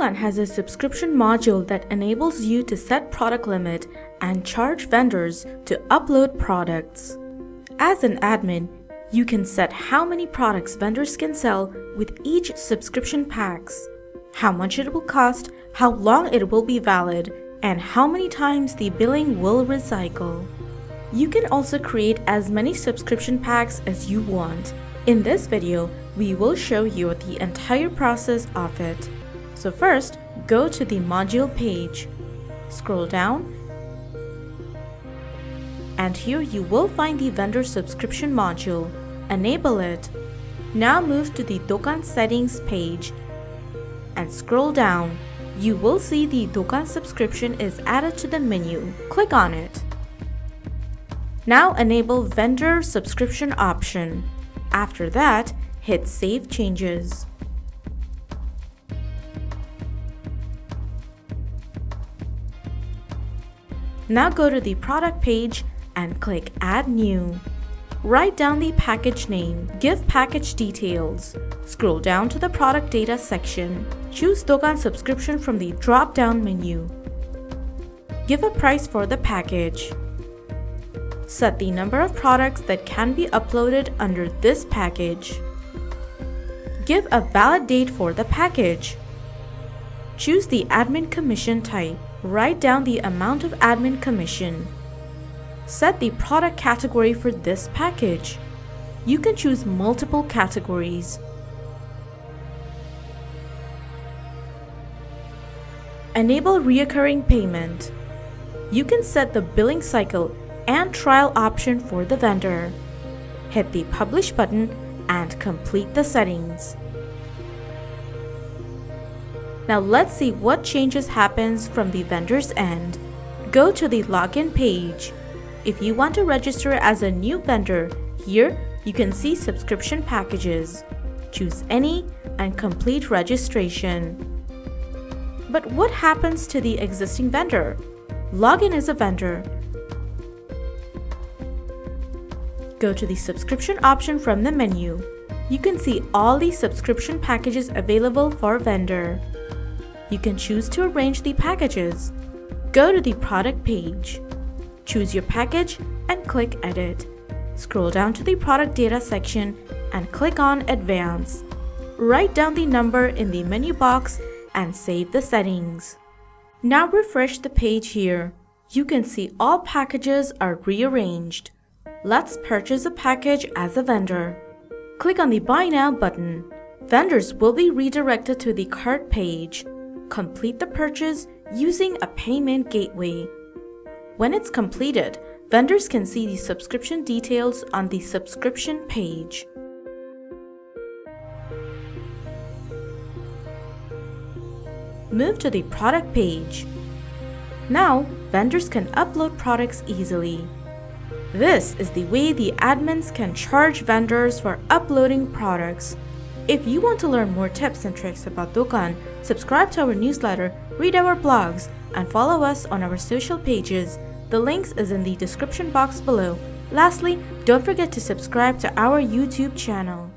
Dokan has a subscription module that enables you to set product limit and charge vendors to upload products. As an admin, you can set how many products vendors can sell with each subscription packs, how much it will cost, how long it will be valid, and how many times the billing will recycle. You can also create as many subscription packs as you want. In this video, we will show you the entire process of it. So first, go to the module page. Scroll down and here you will find the vendor subscription module. Enable it. Now move to the Dokan settings page and scroll down you will see the Dokan subscription is added to the menu. Click on it. Now enable vendor subscription option. After that, hit save changes. Now go to the product page and click add new. Write down the package name. Give package details. Scroll down to the product data section. Choose Dokan subscription from the drop-down menu. Give a price for the package. Set the number of products that can be uploaded under this package. Give a valid date for the package. Choose the admin commission type. Write down the amount of admin commission set the product category for this package. You can choose multiple categories. Enable reoccurring payment. You can set the billing cycle and trial option for the vendor. Hit the Publish button and complete the settings. Now let's see what changes happens from the vendor's end. Go to the login page. If you want to register as a new vendor, here you can see subscription packages. Choose any and complete registration. But what happens to the existing vendor? Login as a vendor. Go to the subscription option from the menu. You can see all the subscription packages available for vendor. You can choose to arrange the packages. Go to the product page choose your package and click Edit. Scroll down to the product data section and click on Advanced. Write down the number in the menu box and save the settings. Now refresh the page here. You can see all packages are rearranged. Let's purchase a package as a vendor. Click on the Buy Now button. Vendors will be redirected to the cart page. Complete the purchase using a payment gateway. When it's completed, vendors can see the subscription details on the subscription page. Move to the product page. Now, vendors can upload products easily. This is the way the admins can charge vendors for uploading products. If you want to learn more tips and tricks about Dokan, subscribe to our newsletter, read our blogs, and follow us on our social pages. The links is in the description box below. Lastly, don't forget to subscribe to our YouTube channel.